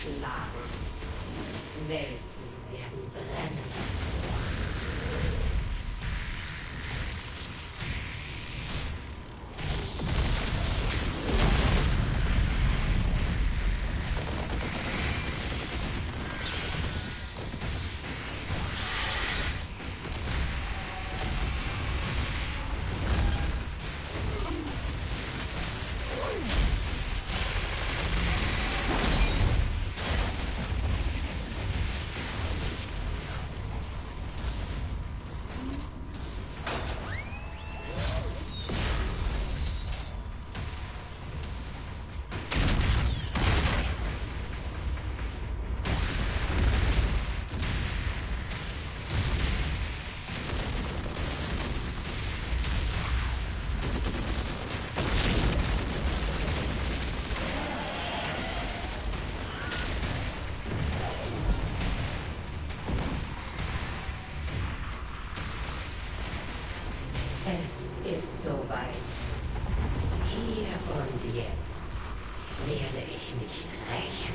zerschlagen. Welten werden brennen. Es ist soweit. Hier und jetzt werde ich mich rächen.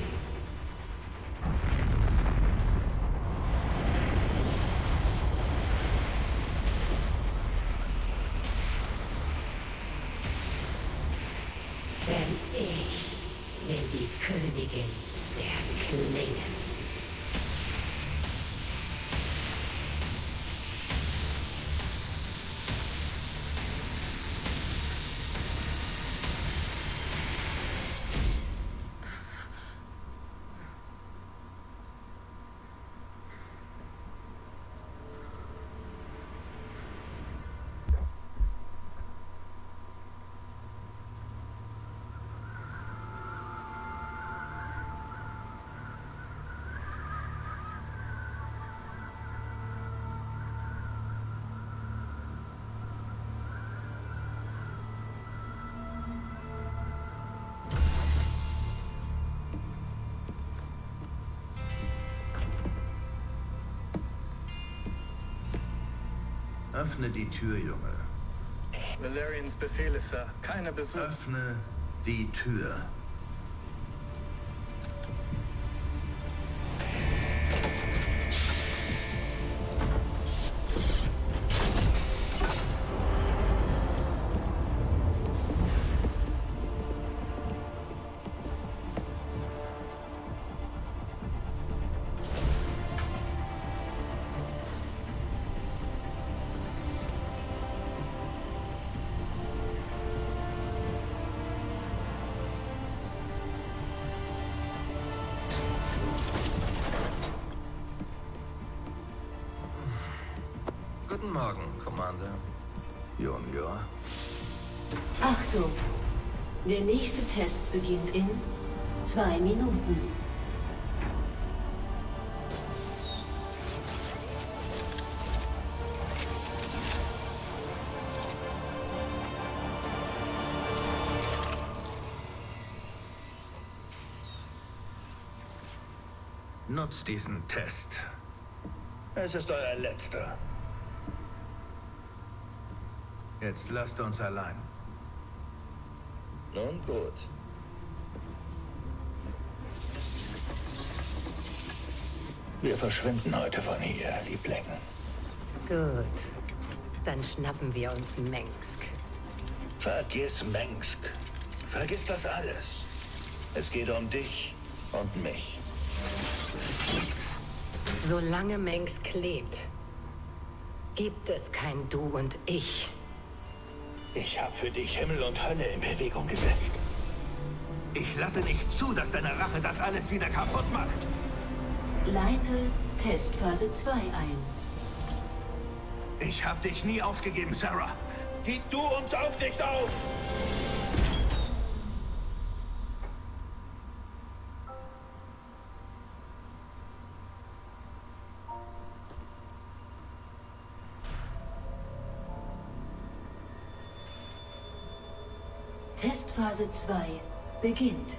Denn ich bin die Königin der Klingen. Öffne die Tür, Junge. Valerians Befehle, Sir. Keine Besuch. Öffne die Tür. Guten Morgen, Commander. Junior. Achtung! Der nächste Test beginnt in zwei Minuten. Nutzt diesen Test. Es ist euer letzter. Jetzt lasst uns allein. Nun gut. Wir verschwinden heute von hier, Liebling. Gut. Dann schnappen wir uns Mengsk. Vergiss Mengsk. Vergiss das alles. Es geht um dich und mich. Solange Mengsk lebt, gibt es kein Du und Ich. Ich habe für dich Himmel und Hölle in Bewegung gesetzt. Ich lasse nicht zu, dass deine Rache das alles wieder kaputt macht. Leite Testphase 2 ein. Ich hab dich nie aufgegeben, Sarah. Gib du uns auch nicht auf! Testphase 2 beginnt.